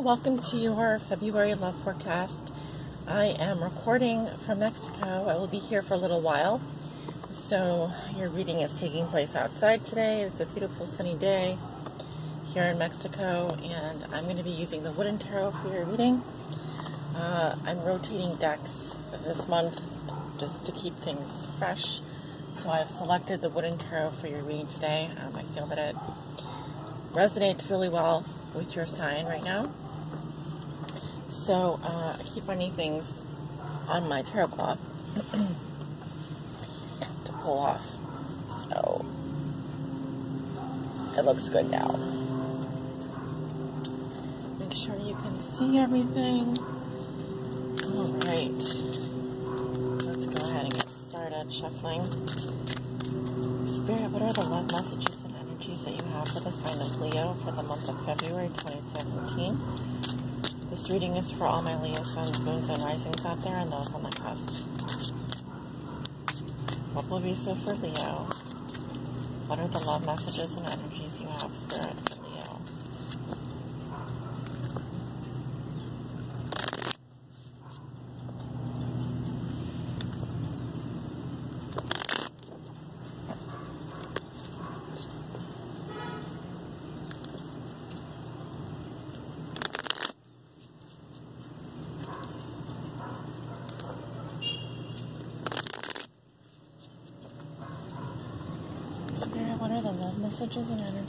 welcome to your February love forecast. I am recording from Mexico. I will be here for a little while. So, your reading is taking place outside today. It's a beautiful sunny day here in Mexico, and I'm going to be using the Wooden Tarot for your reading. Uh, I'm rotating decks this month just to keep things fresh. So, I've selected the Wooden Tarot for your reading today. Um, I feel that it resonates really well with your sign right now. So uh, I keep finding things on my tarot cloth to pull off. So it looks good now. Make sure you can see everything. All right. Let's go ahead and get started shuffling. Spirit, what are the love messages and energies that you have for the sign of Leo for the month of February 2017. This reading is for all my Leo suns, moons, and risings out there and those on the cusp. What will be so for Leo? What are the love messages and energies you have, Spirit, what are the love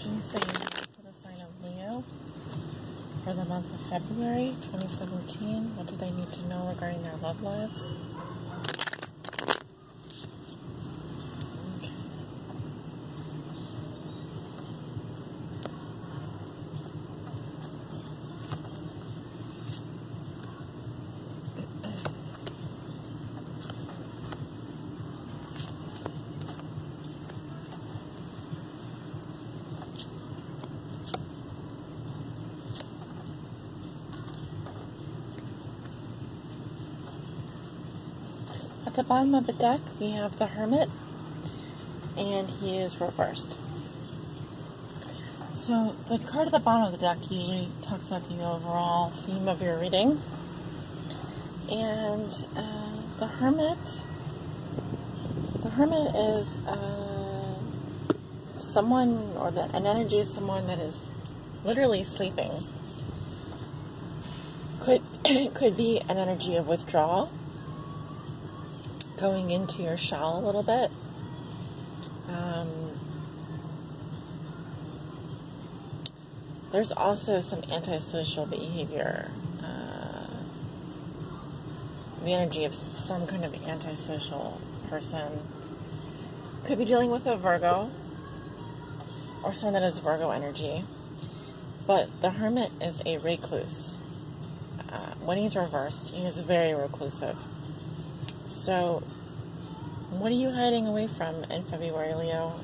energies that you for the sign of Leo for the month of February 2017? What do they need to know regarding their love lives? The bottom of the deck, we have the Hermit, and he is reversed. So, the card at the bottom of the deck usually talks about the overall theme of your reading. And uh, the Hermit, the Hermit is uh, someone, or the, an energy of someone that is literally sleeping. Could, could be an energy of withdrawal going into your shell a little bit. Um, there's also some antisocial behavior. Uh, the energy of some kind of antisocial person. Could be dealing with a Virgo or someone that has Virgo energy. But the Hermit is a recluse. Uh, when he's reversed, he is very reclusive. So, what are you hiding away from in February, Leo?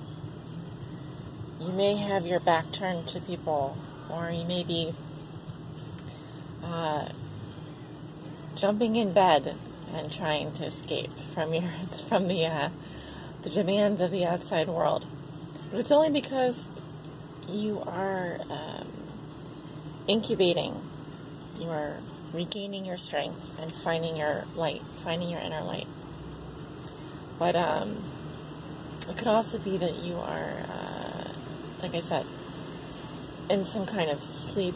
You may have your back turned to people, or you may be uh, jumping in bed and trying to escape from your from the uh, the demands of the outside world. But it's only because you are um, incubating. You are regaining your strength and finding your light, finding your inner light. But um, it could also be that you are, uh, like I said, in some kind of sleep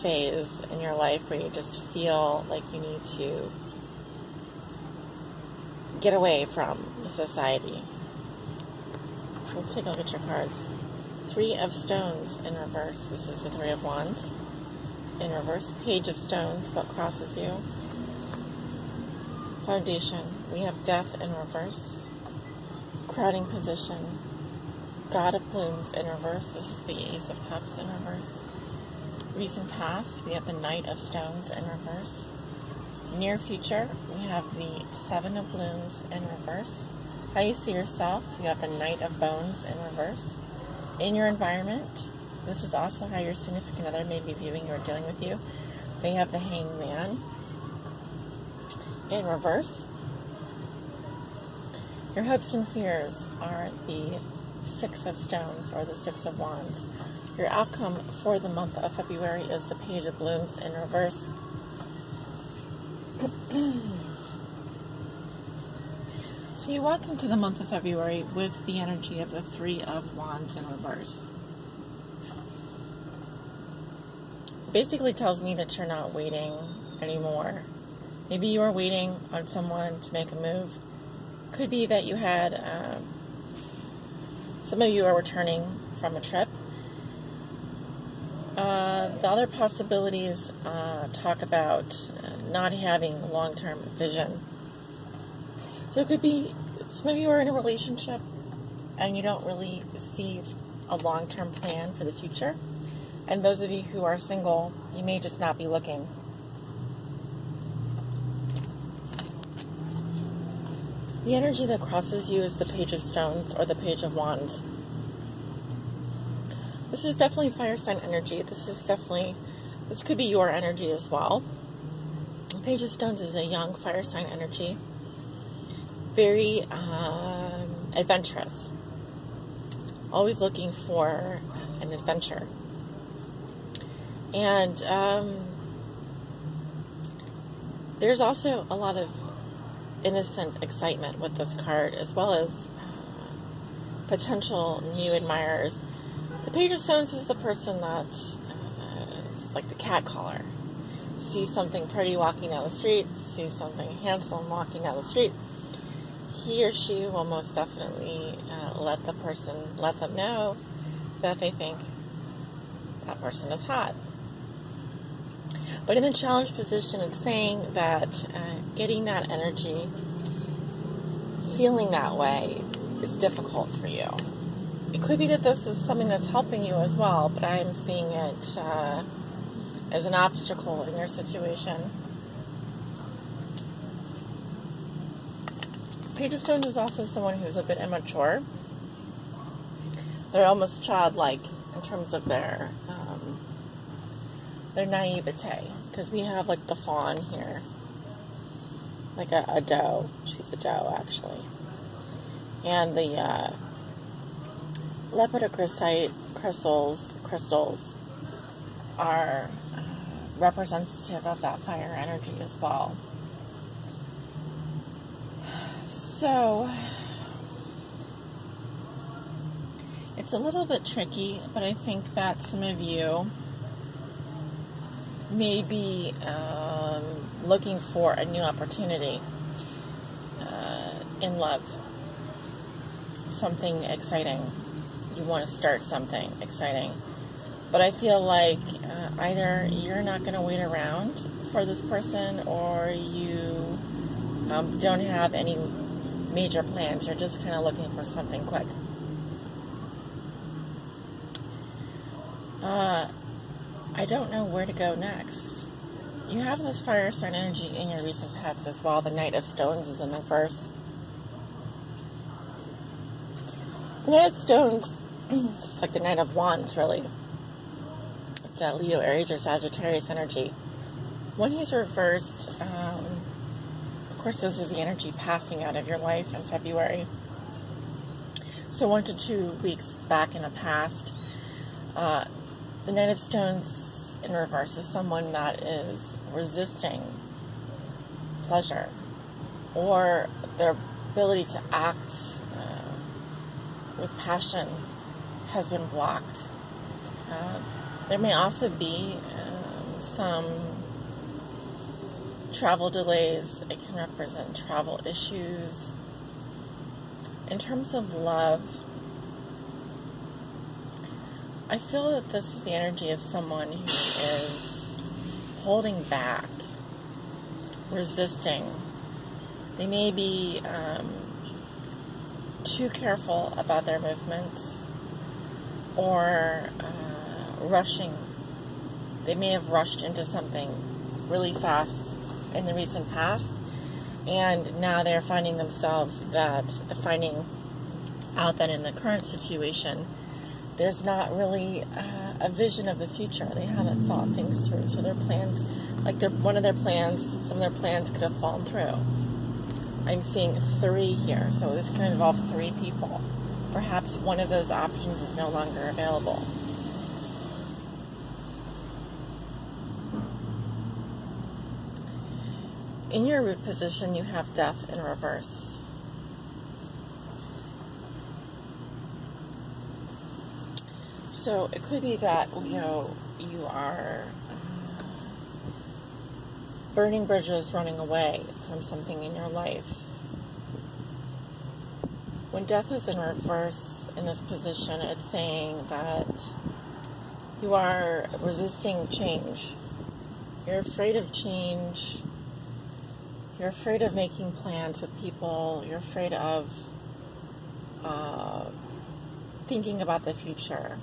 phase in your life where you just feel like you need to get away from society. So let's take a look at your cards. Three of Stones in reverse. This is the Three of Wands in reverse. Page of Stones, what crosses you? Foundation, we have Death in reverse. Crowding position, God of Blooms in reverse. This is the Ace of Cups in reverse. Recent past, we have the Knight of Stones in reverse. Near future, we have the Seven of Blooms in reverse. How you see yourself, you have the Knight of Bones in reverse. In your environment, this is also how your significant other may be viewing or dealing with you. They have the hangman in reverse. Your hopes and fears are the Six of Stones or the Six of Wands. Your outcome for the month of February is the Page of Blooms in reverse. so you walk into the month of February with the energy of the Three of Wands in reverse. Basically tells me that you're not waiting anymore. Maybe you are waiting on someone to make a move. Could be that you had, um, some of you are returning from a trip uh, the other possibilities uh, talk about not having long term vision. So it could be some of you are in a relationship and you don't really see a long term plan for the future. And those of you who are single, you may just not be looking. The energy that crosses you is the Page of Stones or the Page of Wands. This is definitely fire sign energy. This is definitely, this could be your energy as well. Page of Stones is a young fire sign energy. Very um, adventurous. Always looking for an adventure. And um, there's also a lot of innocent excitement with this card, as well as uh, potential new admirers the Page of Stones is the person that uh, like the cat caller. Sees something pretty walking down the street, sees something handsome walking down the street. He or she will most definitely uh, let the person, let them know that they think that person is hot. But in the challenge position, it's saying that uh, getting that energy, feeling that way, is difficult for you it could be that this is something that's helping you as well, but I'm seeing it uh, as an obstacle in your situation. Page of Stones is also someone who's a bit immature. They're almost childlike in terms of their um, their naivete, because we have like the fawn here, like a, a doe. She's a doe actually, and the uh, lepidocrocite crystals crystals are uh, representative of that fire energy as well. So it's a little bit tricky, but I think that some of you may be um, looking for a new opportunity uh, in love, something exciting you want to start something exciting. But I feel like uh, either you're not going to wait around for this person or you um, don't have any major plans. You're just kind of looking for something quick. Uh, I don't know where to go next. You have this fire sign energy in your recent past as well. The Knight of Stones is in reverse. The Knight of Stones it's like the Knight of Wands, really. It's that Leo, Aries, or Sagittarius energy. When he's reversed, um, of course, this is the energy passing out of your life in February. So, one to two weeks back in the past, uh, the Knight of Stones in reverse is someone that is resisting pleasure or their ability to act uh, with passion has been blocked. Uh, there may also be um, some travel delays. It can represent travel issues. In terms of love, I feel that this is the energy of someone who is holding back, resisting. They may be um, too careful about their movements or uh, rushing. They may have rushed into something really fast in the recent past, and now they're finding themselves that finding out that in the current situation, there's not really uh, a vision of the future. They haven't thought things through. So their plans, like their one of their plans, some of their plans could have fallen through. I'm seeing three here, so this can involve three people. Perhaps one of those options is no longer available. In your root position, you have death in reverse. So it could be that, you know, you are burning bridges, running away from something in your life. When death is in reverse in this position, it's saying that you are resisting change. You're afraid of change. You're afraid of making plans with people. You're afraid of uh, thinking about the future.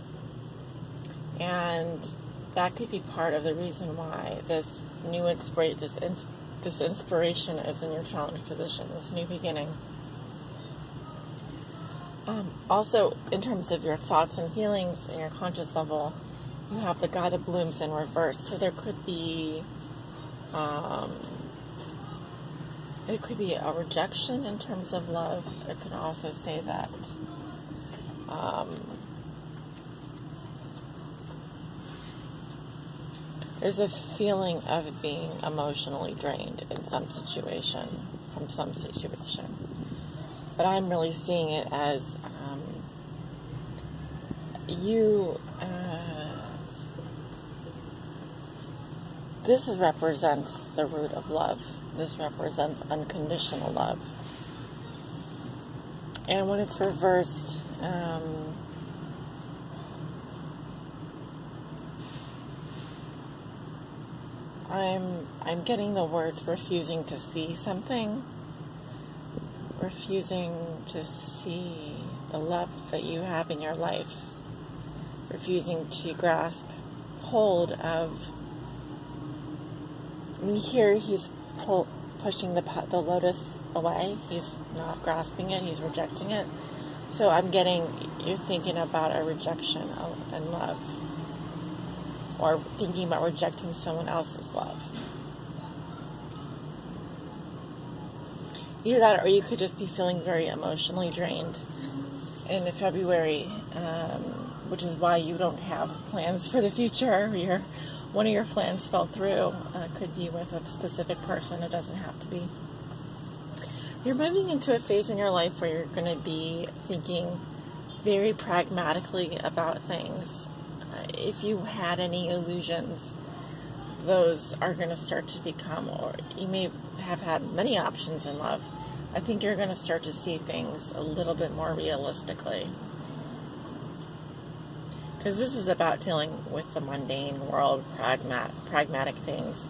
And that could be part of the reason why this new inspiration, this, ins- this inspiration is in your challenge position, this new beginning. Um, also, in terms of your thoughts and feelings and your conscious level, you have the God of Blooms in reverse. So there could be, um, it could be a rejection in terms of love. It could also say that um, there's a feeling of being emotionally drained in some situation, from some situation. But I'm really seeing it as um, you. Uh, this represents the root of love. This represents unconditional love. And when it's reversed, um, I'm I'm getting the words refusing to see something, refusing to see the love that you have in your life, refusing to grasp hold of here he's pull, pushing the the lotus away. He's not grasping it. He's rejecting it. So I'm getting you're thinking about a rejection and love, or thinking about rejecting someone else's love. Either that, or you could just be feeling very emotionally drained in February, um, which is why you don't have plans for the future. You're one of your plans fell through. Uh, could be with a specific person, it doesn't have to be. You're moving into a phase in your life where you're going to be thinking very pragmatically about things. If you had any illusions, those are going to start to become, or you may have had many options in love. I think you're going to start to see things a little bit more realistically because this is about dealing with the mundane world, pragmat, pragmatic things.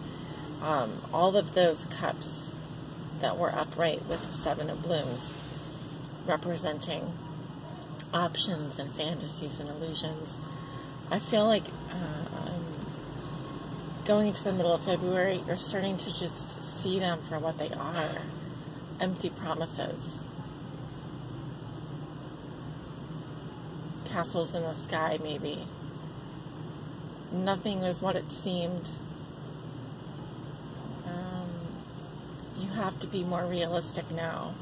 Um, all of those cups that were upright with the Seven of Blooms representing options and fantasies and illusions. I feel like um, going into the middle of February, you're starting to just see them for what they are empty promises castles in the sky, maybe. Nothing was what it seemed. Um, you have to be more realistic now.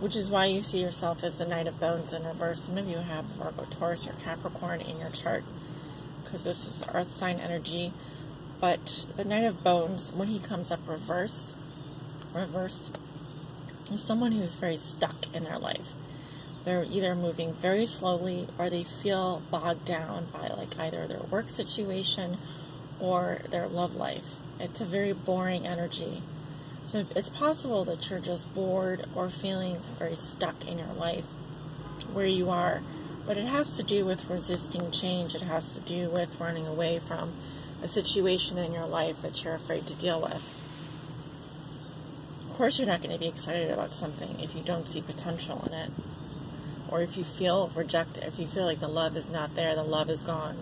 Which is why you see yourself as the Knight of Bones in reverse. Some of you have Virgo, Taurus, or Capricorn in your chart because this is Earth sign energy. But the Knight of Bones, when he comes up reverse, reversed, is someone who's very stuck in their life they're either moving very slowly or they feel bogged down by like either their work situation or their love life. It's a very boring energy. So it's possible that you're just bored or feeling very stuck in your life where you are. But it has to do with resisting change. It has to do with running away from a situation in your life that you're afraid to deal with. Of course, you're not going to be excited about something if you don't see potential in it or if you feel rejected, if you feel like the love is not there, the love is gone.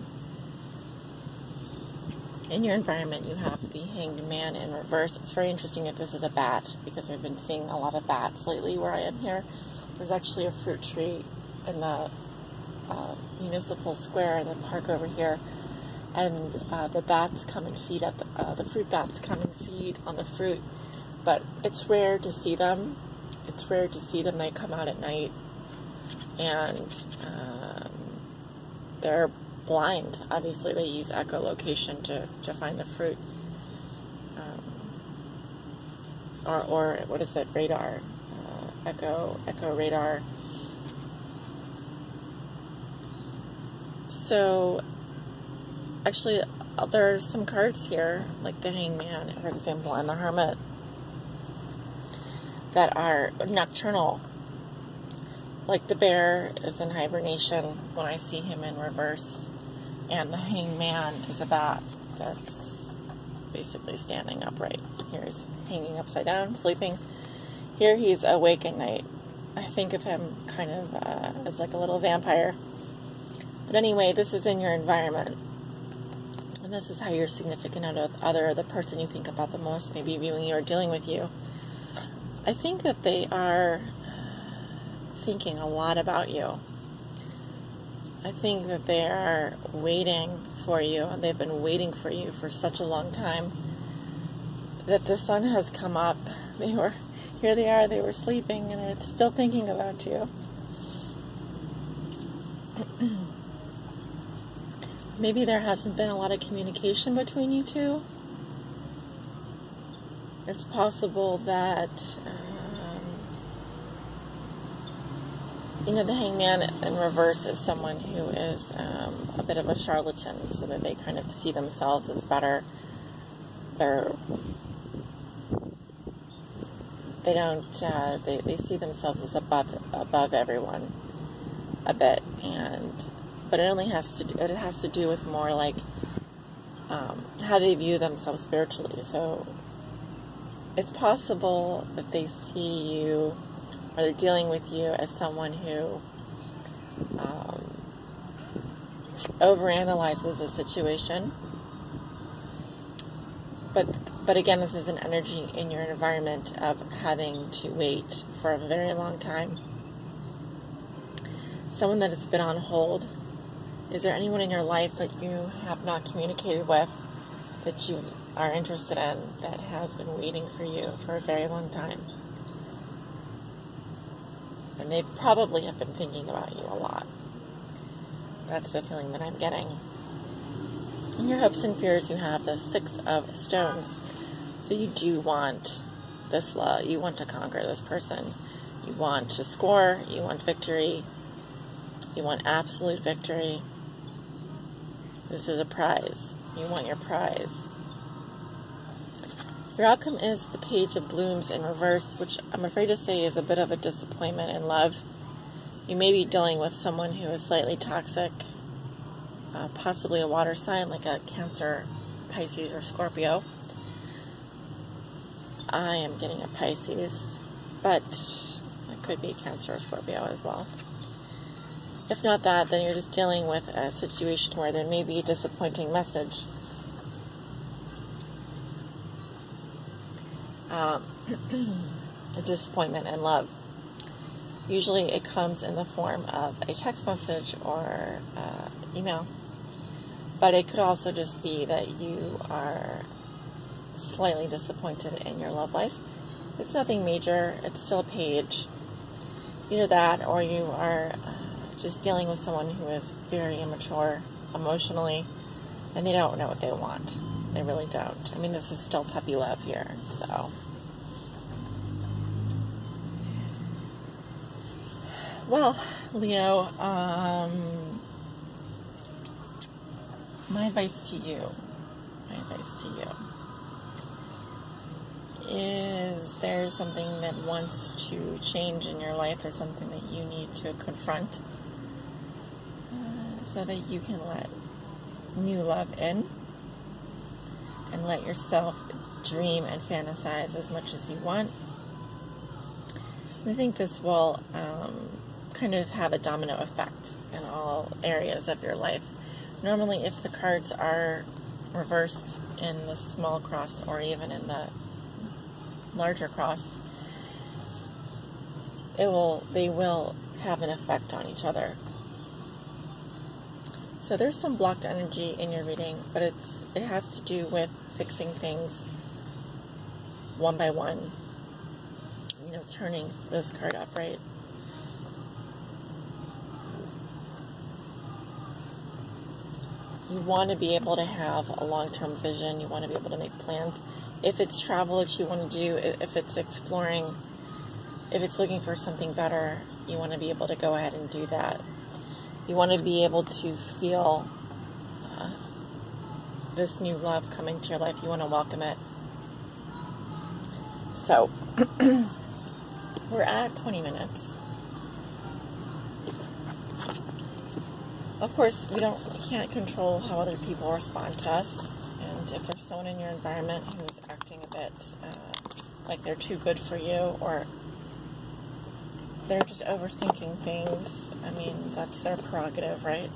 In your environment, you have the hanged man in reverse. It's very interesting if this is a bat because I've been seeing a lot of bats lately where I am here. There's actually a fruit tree in the uh, municipal square in the park over here, and uh, the bats come and feed at the, uh, the fruit bats come and feed on the fruit, but it's rare to see them. It's rare to see them. They come out at night and um, they're blind. Obviously, they use echolocation to, to find the fruit. Um, or, or what is it, radar, uh, echo, echo radar. So, actually, uh, there are some cards here, like the Hangman, for example, and the Hermit, that are nocturnal. Like the bear is in hibernation when I see him in reverse, and the Hangman is a bat that's basically standing upright. Here's hanging upside down, sleeping. Here he's awake at night. I think of him kind of uh, as like a little vampire. But anyway, this is in your environment. And this is how your significant other, the person you think about the most, maybe viewing you or dealing with you. I think that they are thinking a lot about you. I think that they are waiting for you, they've been waiting for you for such a long time that the sun has come up. They were here they are, they were sleeping and are still thinking about you. Maybe there hasn't been a lot of communication between you two. It's possible that um, you know the hangman in reverse is someone who is um, a bit of a charlatan, so that they kind of see themselves as better. They're they don't uh, they, they see themselves as above above everyone a bit and but it only has to do, it has to do with more like um, how they view themselves spiritually so it's possible that they see you or they're dealing with you as someone who um, overanalyzes a situation but but again, this is an energy in your environment of having to wait for a very long time. Someone that has been on hold. Is there anyone in your life that you have not communicated with that you are interested in that has been waiting for you for a very long time? And they probably have been thinking about you a lot. That's the feeling that I'm getting. In your hopes and fears, you have the Six of Stones. So you do want this love. You want to conquer this person. You want to score. You want victory. You want absolute victory. This is a prize. You want your prize. Your outcome is the Page of Blooms in reverse, which I'm afraid to say is a bit of a disappointment in love. You may be dealing with someone who is slightly toxic, uh, possibly a water sign like a Cancer, Pisces, or Scorpio. I am getting a Pisces, but it could be Cancer or Scorpio as well. If not that, then you're just dealing with a situation where there may be a disappointing message. Um, disappointment in love. Usually it comes in the form of a text message or uh, email. But it could also just be that you are slightly disappointed in your love life. It's nothing major, it's still a page. Either that or you are uh, just dealing with someone who is very immature emotionally and they don't know what they want. They really don't. I mean, this is still puppy love here, so. Well, Leo, um, my advice to you, my advice to you is there something that wants to change in your life or something that you need to confront uh, so that you can let new love in and let yourself dream and fantasize as much as you want. I think this will um, kind of have a domino effect in all areas of your life. Normally, if the cards are reversed in the small cross or even in the larger cross, it will they will have an effect on each other. So there's some blocked energy in your reading, but it's it has to do with fixing things one by one. You know, turning this card upright. You want to be able to have a long term vision, you want to be able to make plans. If it's travel that you want to do, if it's exploring, if it's looking for something better, you want to be able to go ahead and do that. You want to be able to feel uh, this new love coming to your life. You want to welcome it. So, we're at 20 minutes. Of course, we don't we can't control how other people respond to us, and if there's someone in your environment who's acting a bit uh, like they're too good for you, or they're just overthinking things, I mean that's their prerogative, right?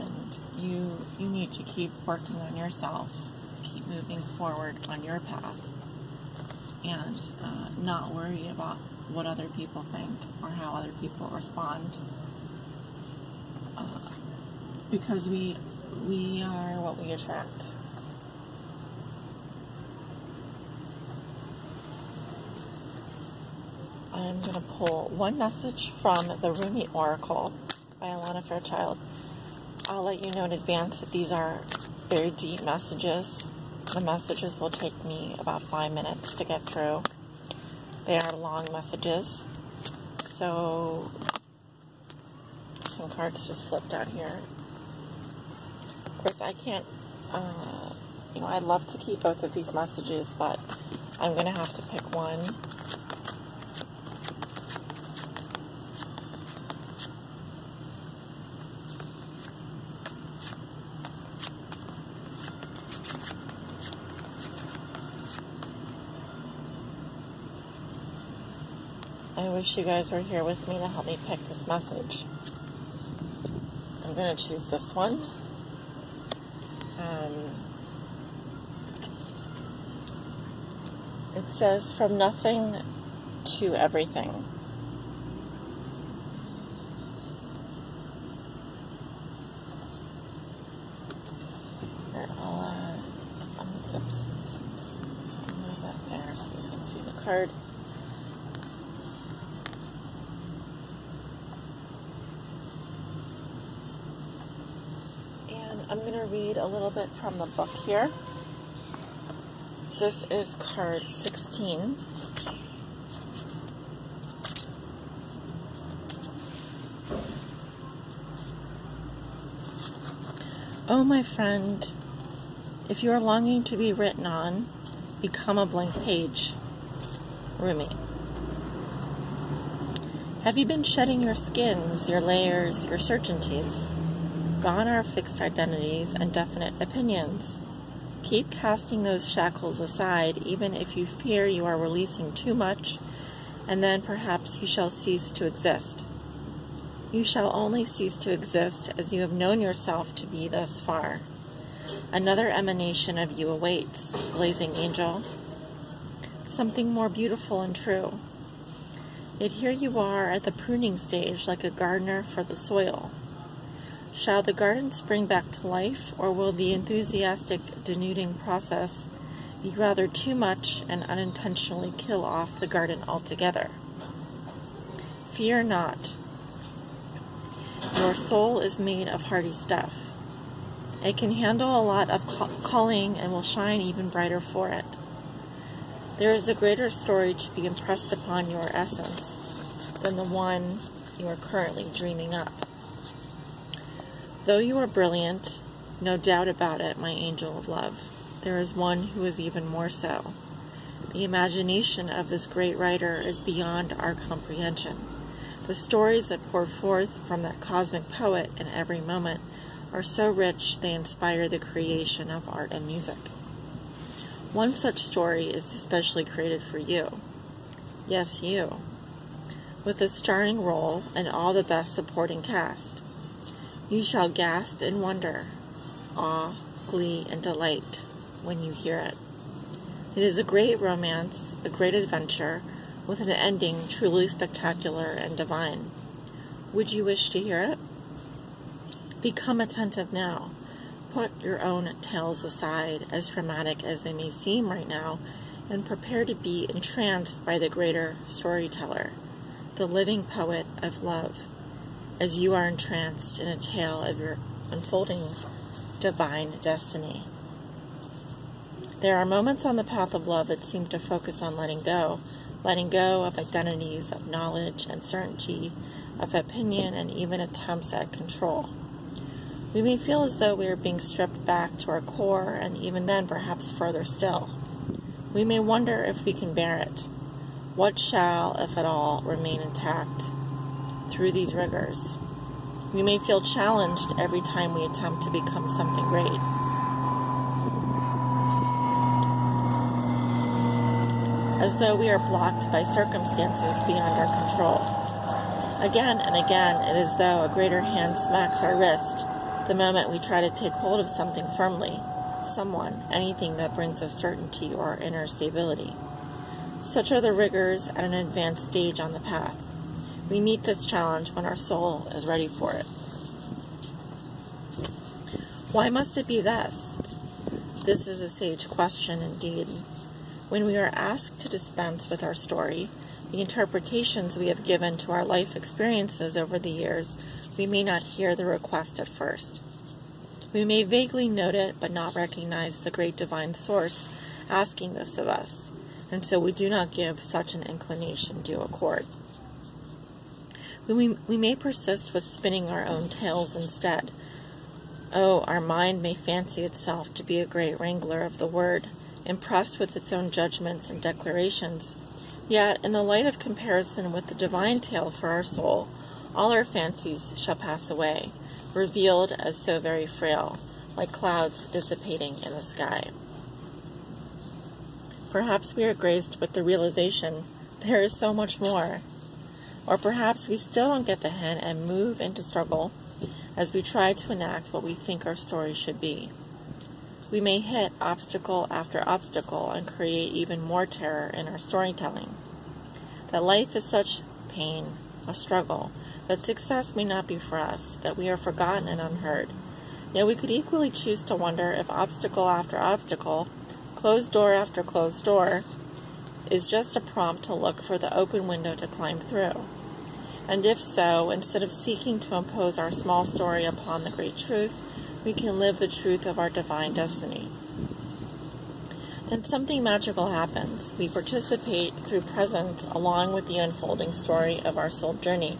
And you you need to keep working on yourself, keep moving forward on your path, and uh, not worry about what other people think or how other people respond because we we are what we attract. I'm going to pull one message from the Rumi Oracle by Alana Fairchild. I'll let you know in advance that these are very deep messages. The messages will take me about five minutes to get through. They are long messages. So, some cards just flipped out here course, I can't, uh, you know, I'd love to keep both of these messages, but I'm going to have to pick one. I wish you guys were here with me to help me pick this message. I'm going to choose this one. Um, it says from nothing to everything. Here, I'll, uh, um, oops, oops, oops. move that there so you can see the card. I'm going to read a little bit from the book here. This is card 16. Oh, my friend, if you are longing to be written on, become a blank page. Rumi. Have you been shedding your skins, your layers, your certainties? Gone are fixed identities and definite opinions. Keep casting those shackles aside, even if you fear you are releasing too much, and then perhaps you shall cease to exist. You shall only cease to exist as you have known yourself to be thus far. Another emanation of you awaits, blazing angel. Something more beautiful and true. Yet here you are at the pruning stage like a gardener for the soil. Shall the garden spring back to life, or will the enthusiastic denuding process be rather too much and unintentionally kill off the garden altogether? Fear not. Your soul is made of hardy stuff. It can handle a lot of calling and will shine even brighter for it. There is a greater story to be impressed upon your essence than the one you are currently dreaming up. Though you are brilliant, no doubt about it, my angel of love, there is one who is even more so. The imagination of this great writer is beyond our comprehension. The stories that pour forth from that cosmic poet in every moment are so rich they inspire the creation of art and music. One such story is especially created for you. Yes, you. With a starring role and all the best supporting cast. You shall gasp in wonder, awe, glee, and delight when you hear it. It is a great romance, a great adventure, with an ending truly spectacular and divine. Would you wish to hear it? Become attentive now. Put your own tales aside, as dramatic as they may seem right now, and prepare to be entranced by the greater storyteller, the living poet of love as you are entranced in a tale of your unfolding divine destiny. There are moments on the path of love that seem to focus on letting go, letting go of identities, of knowledge and certainty, of opinion, and even attempts at control. We may feel as though we are being stripped back to our core, and even then, perhaps further still. We may wonder if we can bear it. What shall, if at all, remain intact through these rigors? We may feel challenged every time we attempt to become something great. As though we are blocked by circumstances beyond our control. Again and again, it is though a greater hand smacks our wrist the moment we try to take hold of something firmly, someone, anything that brings us certainty or inner stability. Such are the rigors at an advanced stage on the path. We meet this challenge when our soul is ready for it. Why must it be thus? This is a sage question indeed. When we are asked to dispense with our story, the interpretations we have given to our life experiences over the years we may not hear the request at first. We may vaguely note it, but not recognize the great divine source asking this of us, and so we do not give such an inclination due accord. We, we may persist with spinning our own tales instead. Oh, our mind may fancy itself to be a great wrangler of the word, impressed with its own judgments and declarations. Yet, in the light of comparison with the divine tale for our soul, all our fancies shall pass away, revealed as so very frail, like clouds dissipating in the sky. Perhaps we are graced with the realization there is so much more. Or perhaps we still don't get the hint and move into struggle as we try to enact what we think our story should be. We may hit obstacle after obstacle and create even more terror in our storytelling. That life is such pain, a struggle, that success may not be for us, that we are forgotten and unheard. Yet we could equally choose to wonder if obstacle after obstacle, closed door after closed door, is just a prompt to look for the open window to climb through. And if so, instead of seeking to impose our small story upon the great truth, we can live the truth of our divine destiny. Then something magical happens. We participate through presence along with the unfolding story of our soul journey.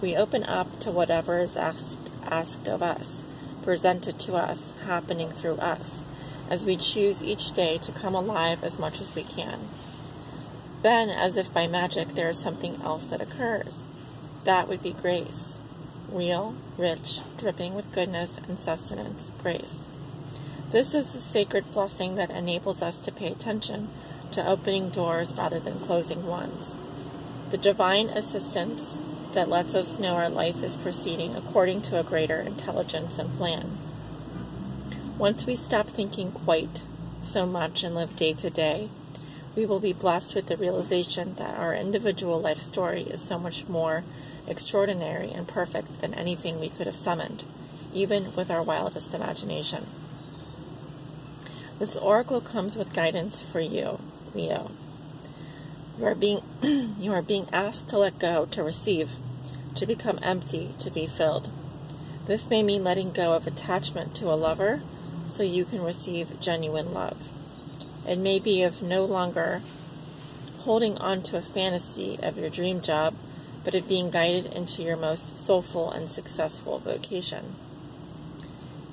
We open up to whatever is asked, asked of us, presented to us, happening through us, as we choose each day to come alive as much as we can. Then, as if by magic, there is something else that occurs. That would be grace. Real, rich, dripping with goodness and sustenance, grace. This is the sacred blessing that enables us to pay attention to opening doors rather than closing ones. The divine assistance that lets us know our life is proceeding according to a greater intelligence and plan. Once we stop thinking quite so much and live day to day, we will be blessed with the realization that our individual life story is so much more extraordinary and perfect than anything we could have summoned, even with our wildest imagination. This oracle comes with guidance for you, Leo. You are being you are being asked to let go, to receive, to become empty, to be filled. This may mean letting go of attachment to a lover so you can receive genuine love. It may be of no longer holding on to a fantasy of your dream job, but of being guided into your most soulful and successful vocation.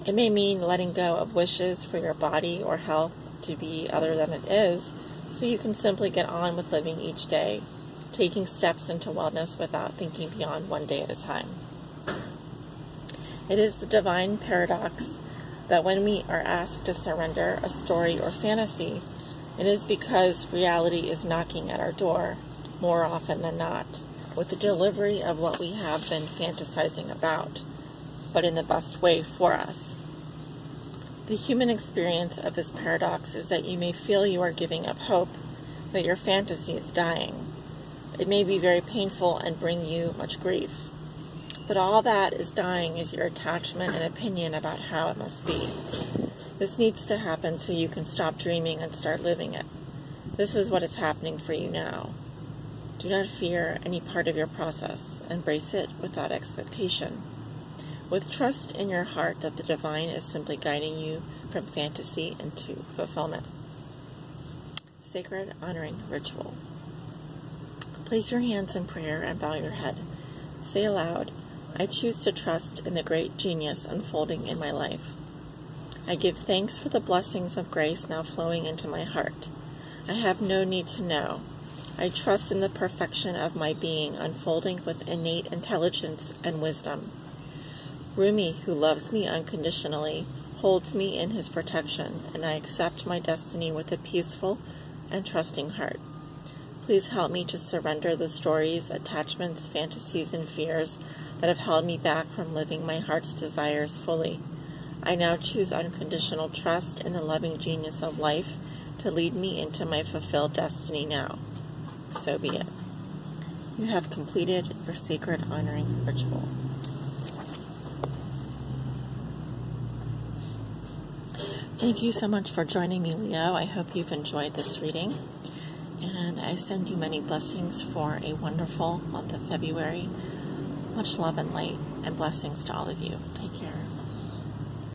It may mean letting go of wishes for your body or health to be other than it is so you can simply get on with living each day, taking steps into wellness without thinking beyond one day at a time. It is the divine paradox that when we are asked to surrender a story or fantasy, it is because reality is knocking at our door more often than not with the delivery of what we have been fantasizing about, but in the best way for us. The human experience of this paradox is that you may feel you are giving up hope, that your fantasy is dying. It may be very painful and bring you much grief. But all that is dying is your attachment and opinion about how it must be. This needs to happen so you can stop dreaming and start living it. This is what is happening for you now. Do not fear any part of your process. Embrace it without expectation. with trust in your heart that the divine is simply guiding you from fantasy into fulfillment. Sacred Honoring Ritual. Place your hands in prayer and bow your head. Say aloud, I choose to trust in the great genius unfolding in my life. I give thanks for the blessings of grace now flowing into my heart. I have no need to know. I trust in the perfection of my being unfolding with innate intelligence and wisdom. Rumi, who loves me unconditionally, holds me in his protection, and I accept my destiny with a peaceful and trusting heart. Please help me to surrender the stories, attachments, fantasies, and fears that have held me back from living my heart's desires fully. I now choose unconditional trust in the loving genius of life to lead me into my fulfilled destiny now. So be it. You have completed your sacred honoring ritual. Thank you so much for joining me, Leo. I hope you've enjoyed this reading. And I send you many blessings for a wonderful month of February. Much love and light and blessings to all of you. Take care.